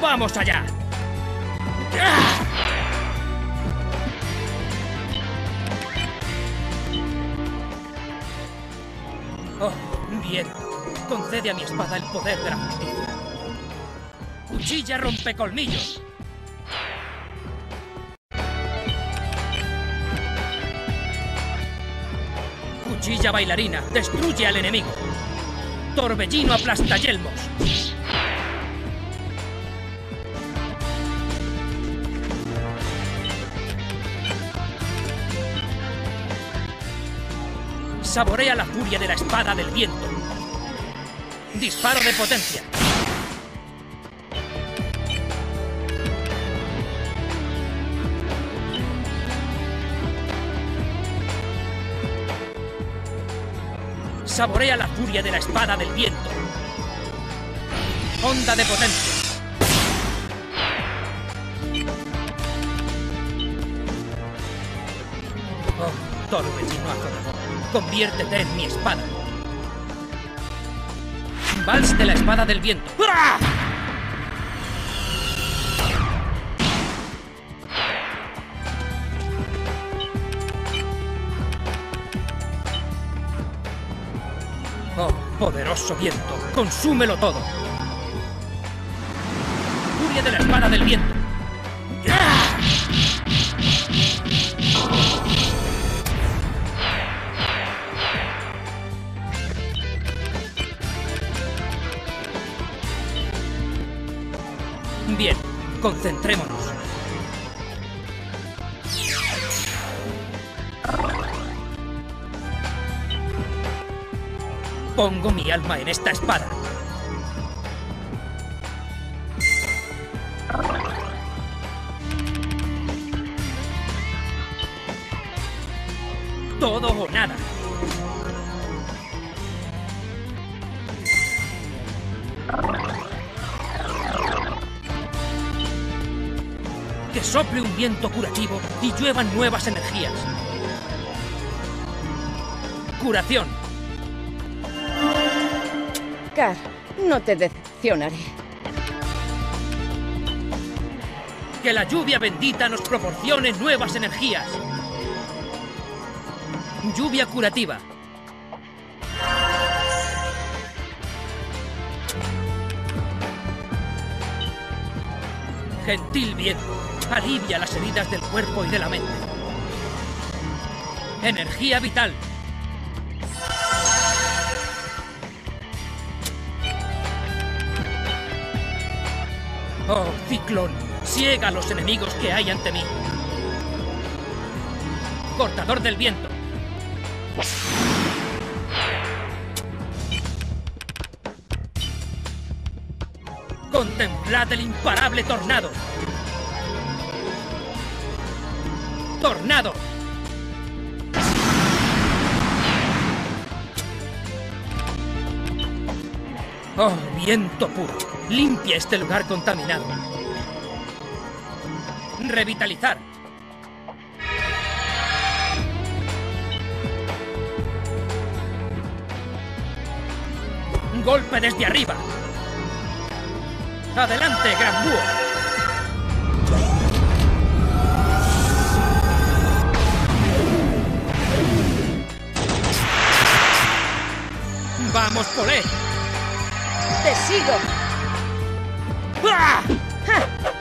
¡Vamos allá! ¡Ah! Oh, bien. Concede a mi espada el poder de la justicia. Cuchilla rompecolmillos. Cuchilla bailarina, destruye al enemigo. Torbellino aplasta yelmos. Saborea la furia de la espada del viento. Disparo de potencia. Saborea la furia de la espada del viento. Onda de potencia. Oh, torbellino conviértete en mi espada. Vals de la espada del viento. Oh, poderoso viento, consúmelo todo. Furia de la espada del viento. Bien, concentrémonos. Pongo mi alma en esta espada. Todo o nada. Sople un viento curativo y lluevan nuevas energías. Curación. Car, no te decepcionaré. Que la lluvia bendita nos proporcione nuevas energías. Lluvia curativa. Gentil viento, alivia las heridas del cuerpo y de la mente. Energía vital. Oh, ciclón, ciega los enemigos que hay ante mí. Cortador del viento. Contemplad el imparable tornado. Tornado. Oh, viento puro. Limpia este lugar contaminado. Revitalizar. Golpe desde arriba. Adelante, gran búho. ¡Te sigo! ¡Ah! ¡Ja!